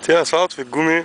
Stijana asfalt, wie Gummi.